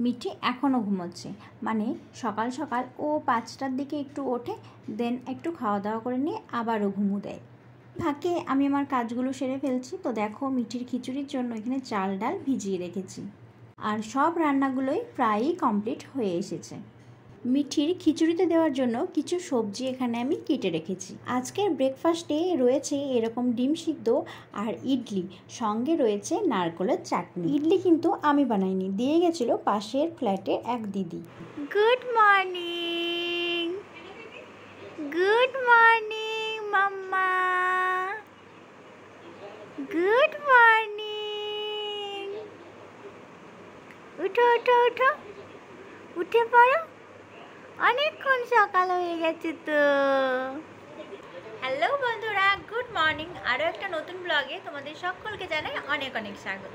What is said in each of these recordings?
মিঠি এখনও ঘুমোচ্ছে। মানে সকাল সকাল ও পাঁচটার দিকে একটু ওঠে দেন একটু খাওয়া দাওয়া করে নিয়ে আবারও ঘুমো দেয়। ফাঁকে আমি আমার কাজগুলো সেরে ফেলছি। তো দেখো মিঠির খিচুড়ির জন্য এখানে চাল ডাল ভিজিয়ে রেখেছি। আর সব রান্নাগুলোই প্রায়ই কমপ্লিট হয়ে এসেছে। মিঠির খিচুড়িতে দেওয়ার জন্য কিছু সবজি এখানে আমি কেটে রেখেছি। আজকের ব্রেকফাস্টে রয়েছে এরকম ডিম সিদ্ধ আর ইডলি। সঙ্গে রয়েছে নারকলের চাটনি। ইডলি কিন্তু আমি বানাইনি, দিয়ে গেছিল পাশের ফ্ল্যাটের এক দিদি। Good morning good morning good morning উঠো উঠো উঠো। উঠে পড়ো। অনেকক্ষণ সকাল হয়ে গেছে তো। হ্যালো বন্ধুরা, গুড মর্নিং। আরও একটা নতুন ব্লগে তোমাদের সকলকে জানাই অনেক অনেক স্বাগত।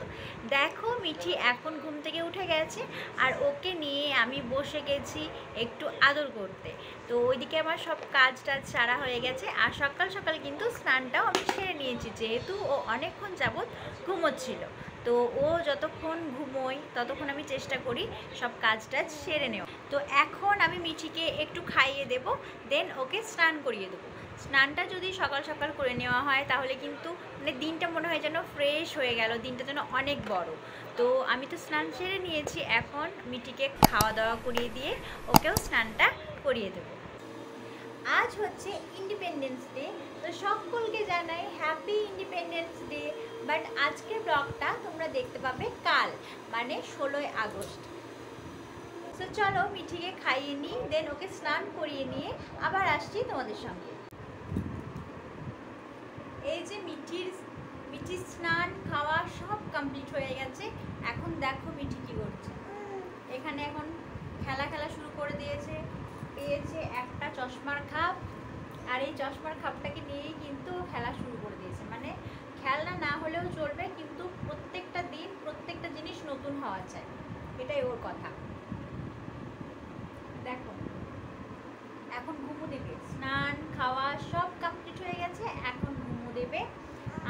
দেখো, মিঠি এখন ঘুম থেকে উঠে গেছে আর ওকে নিয়ে আমি বসে গেছি একটু আদর করতে। তো ওইদিকে আমার সব কাজ টাজ সারা হয়ে গেছে আর সকাল সকাল কিন্তু স্নানটাও আমি সেরে নিয়েছি, যেহেতু ও অনেকক্ষণ যাবৎ ঘুমোচ্ছিল। তো ও যতক্ষণ ঘুমোই ততক্ষণ আমি চেষ্টা করি সব কাজ টাজ সেরে নেওয়া তো এখন আমি মিঠিকে একটু খাইয়ে দেব, দেন ওকে স্নান করিয়ে দেবো। স্নানটা যদি সকাল সকাল করে নেওয়া হয়, তাহলে কিন্তু মানে দিনটা মনে হয় যেন ফ্রেশ হয়ে গেল, দিনটা যেন অনেক বড়। তো আমি তো স্নান সেরে নিয়েছি, এখন মিটিকে খাওয়া দাওয়া করিয়ে দিয়ে ওকেও স্নানটা করিয়ে দেবো। আজ হচ্ছে ইন্ডিপেন্ডেন্স ডে তো সকলকে জানাই হ্যাপি ইন্ডিপেন্ডেন্স ডে বাট আজকের ব্লগটা তোমরা দেখতে পাবে কাল মানে ষোলোই আগস্ট। তো চলো মিঠিকে খাইয়ে নিই দেন ওকে স্নান করিয়ে নিয়ে আবার আসছি তোমাদের সঙ্গে। এই যে মিঠির মিঠির স্নান, খাওয়া সব কমপ্লিট হয়ে গেছে। এখন দেখো মিঠি কি করছে। এখানে এখন খেলা খেলা শুরু করে দিয়েছে। পেয়েছে একটা চশমার খাপ। আর এই চশমার খাপটাকে নিয়েই কিন্তু খেলা শুরু করে দিয়েছে। মানে খেলনা না হলেও চলবে, কিন্তু প্রত্যেকটা দিন প্রত্যেকটা জিনিস নতুন হওয়া চাই। এটাই ওর কথা। দেখো, এখন ঘুমো দেবে। স্নান, খাওয়া সব কমপ্লিট হয়ে গেছে, এখন ঘুমো দেবে।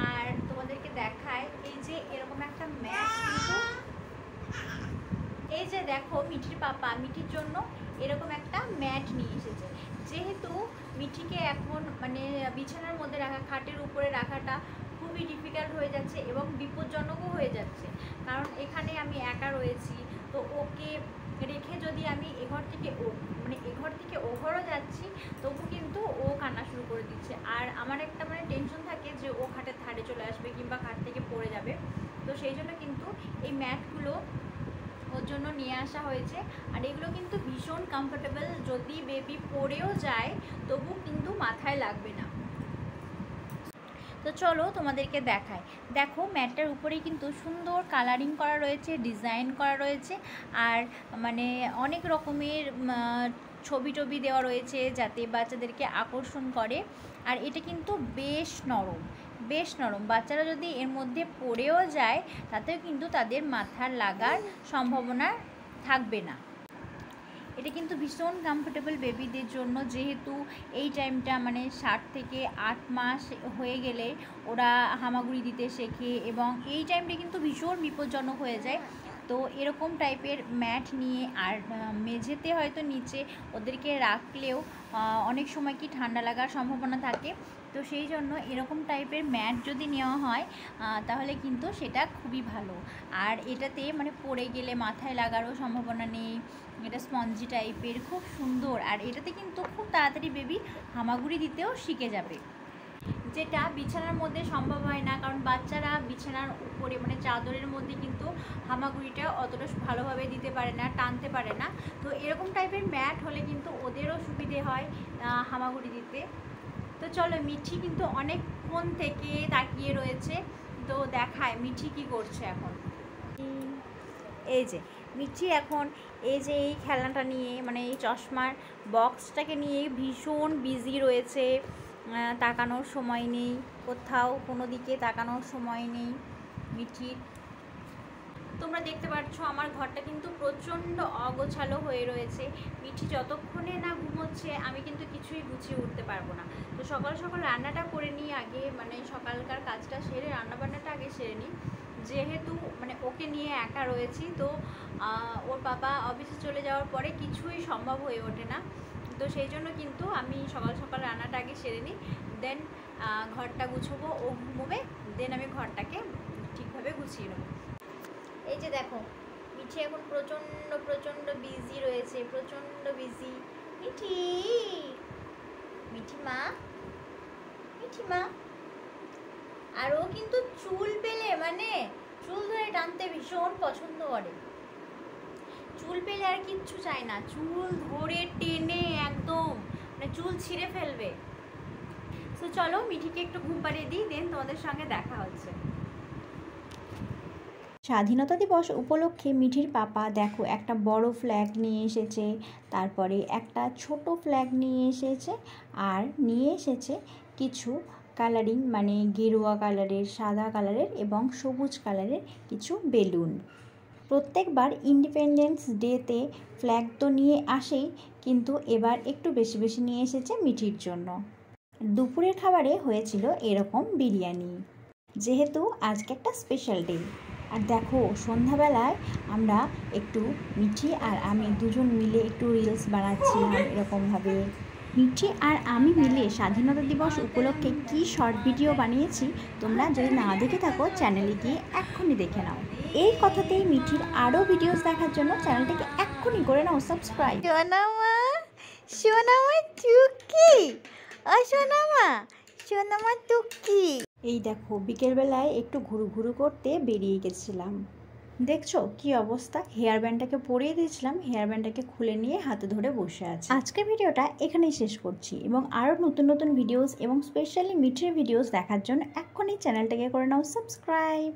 আর তোমাদেরকে দেখায়, এই যে এরকম একটা ম্যাচ এই যে দেখো মিঠির পাপা, মিঠির জন্য এরকম একটা ম্যাট নিয়ে এসেছে। যেহেতু মিঠিকে এখন মানে বিছানার মধ্যে রাখা, খাটের উপরে রাখাটা খুবই ডিফিকাল্ট হয়ে যাচ্ছে এবং বিপজ্জনকও হয়ে যাচ্ছে। কারণ এখানে আমি একা রয়েছি, তো ওকে রেখে যদি আমি এঘর থেকে ও মানে এঘর থেকে ও ঘরও যাচ্ছি, তবু কিন্তু ও কান্না শুরু করে দিচ্ছে। আর আমার একটা মানে টেনশন থাকে যে ও খাটের ধারে চলে আসবে কিংবা খাট থেকে পড়ে যাবে। তো সেই জন্য কিন্তু এই ম্যাটগুলো জন্য নিয়ে আসা হয়েছে। আর এগুলো কিন্তু ভীষণ কমফোর্টেবল যদি বেবি পরেও যায়, তবু কিন্তু মাথায় লাগবে না। তো চলো তোমাদেরকে দেখায় দেখো, ম্যাটটার উপরেই কিন্তু সুন্দর কালারিং করা রয়েছে ডিজাইন করা রয়েছে। আর মানে অনেক রকমের ছবি টবি দেওয়া রয়েছে যাতে বাচ্চাদেরকে আকর্ষণ করে। আর এটা কিন্তু বেশ নরম। বেশ নরম। বাচ্চারা যদি এর মধ্যে পড়েও যায়, তাতেও কিন্তু তাদের মাথার লাগার সম্ভাবনা থাকবে না। এটা কিন্তু ভীষণ কমফোর্টেবল বেবিদের জন্য। যেহেতু এই টাইমটা মানে ষাট থেকে আট মাস হয়ে গেলে ওরা হামাগুড়ি দিতে শেখে এবং এই টাইমটা কিন্তু ভীষণ বিপজ্জনক হয়ে যায়। তো এরকম টাইপের ম্যাট নিয়ে আর মেঝেতে হয়তো নিচে ওদেরকে রাখলেও অনেক সময় কি ঠান্ডা লাগার সম্ভাবনা থাকে। তো সেই জন্য এরকম টাইপের ম্যাট যদি নেওয়া হয় তাহলে কিন্তু সেটা খুবই ভালো। আর এটাতে মানে পড়ে গেলে মাথায় লাগারও সম্ভাবনা নেই, এটা স্পঞ্জি টাইপের খুব সুন্দর। আর এটাতে কিন্তু খুব তাড়াতাড়ি বেবি হামাগুড়ি দিতেও শিখে যাবে। যেটা বিছানার মধ্যে সম্ভব হয় না, কারণ বাচ্চারা বিছানার উপরে মানে চাদরের মধ্যে কিন্তু হামাগুড়িটা অতটা ভালোভাবে দিতে পারে না, টানতে পারে না। তো এরকম টাইপের ম্যাট হলে কিন্তু ওদেরও সুবিধে হয় হামাগুড়ি দিতে। তো চলো মিঠি কিন্তু অনেকক্ষণ থেকে তাকিয়ে রয়েছে। তো দেখায়, মিঠি কি করছে এখন? এই যে, মিঠি এখন এই যে এই খেলনাটা নিয়ে মানে এই চশমার বক্সটাকে নিয়ে ভীষণ বিজি রয়েছে। তাকানোর সময় নেই, কোথাও কোনো দিকে তাকানোর সময় নেই মিঠির। তোমরা দেখতে পাচ্ছ আমার ঘরটা কিন্তু প্রচণ্ড অগোছালো হয়ে রয়েছে। মিঠি যতক্ষণে না ঘুমোচ্ছে, আমি কিন্তু কিছুই গুছিয়ে উঠতে পারব না। তো সকাল সকাল রান্নাটা করে নিই আগে মানে সকালকার কাজটা সেরে, রান্নাবান্নাটা আগে সেরে নিই। যেহেতু মানে ওকে নিয়ে একা রয়েছি, তো ওর বাবা অফিসে চলে যাওয়ার পরে কিছুই সম্ভব হয়ে ওঠে না। তো সেই জন্য কিন্তু আমি সকাল সকাল রান্নাটা আগে সেরে নিই, দেন ঘরটা গুছবো, ও ঘুমোবে, দেন আমি ঘরটাকে ঠিকভাবে গুছিয়ে নেব। যে দেখো, মিঠি এখন প্রচণ্ড প্রচণ্ড বিজি রয়েছে, প্রচণ্ড বিজি মিঠি মিঠি মা মিঠি মা আর ও কিন্তু চুল পেলে মানে চুল ধরে টানতে ভীষণ পছন্দ করে। চুল পেলে আর কিচ্ছু চায় না, চুল ধরে টেনে একদম মানে চুল ছিঁড়ে ফেলবে। তো চলো মিঠিকে একটু ঘুম পাড়িয়ে দিই, দেন তোমাদের সঙ্গে দেখা হচ্ছে। স্বাধীনতা দিবস উপলক্ষে মিঠির পাপা, দেখো, একটা বড় ফ্ল্যাগ নিয়ে এসেছে, তারপরে একটা ছোট ফ্ল্যাগ নিয়ে এসেছে, আর নিয়ে এসেছে কিছু কালারিং মানে গেরুয়া কালারের সাদা কালারের এবং সবুজ কালারের কিছু বেলুন প্রত্যেকবার ইন্ডিপেন্ডেন্স ডেতে ফ্ল্যাগ তো নিয়ে আসেই, কিন্তু এবার একটু বেশি বেশি নিয়ে এসেছে মিঠির জন্য। দুপুরের খাবারে হয়েছিল এরকম বিরিয়ানি। যেহেতু আজকে একটা স্পেশাল ডে আর দেখো, সন্ধ্যাবেলায় আমরা একটু মিঠি আর আমি দুজন মিলে একটু রিলস বানাচ্ছিলাম এরকমভাবে। মিঠি আর আমি মিলে স্বাধীনতা দিবস উপলক্ষে কি শর্ট ভিডিও বানিয়েছি, তোমরা যদি না দেখে থাকো চ্যানেলে গিয়ে এক্ষুনি দেখে নাও। এই কথাতেই মিঠির আরও ভিডিওস দেখার জন্য চ্যানেলটিকে এক্ষুনি করে নাও সাবস্ক্রাইব সোনামা সোনামা টুকি ও সোনামা সোনামা টুকি এই দেখো, বিকেলবেলায় একটু ঘুরু ঘুরু করতে বেরিয়ে গেছিলাম। দেখছ কি অবস্থা? হেয়ার ব্যান্ডটাকে পরিয়ে দিয়েছিলাম, হেয়ার ব্যান্ডটাকে খুলে নিয়ে হাতে ধরে বসে আছে। আজকের ভিডিওটা এখানেই শেষ করছি এবং আরও নতুন নতুন ভিডিওস এবং স্পেশালি মিঠের ভিডিওস দেখার জন্য এক্ষুনি চ্যানেলটাকে করে নাও সাবস্ক্রাইব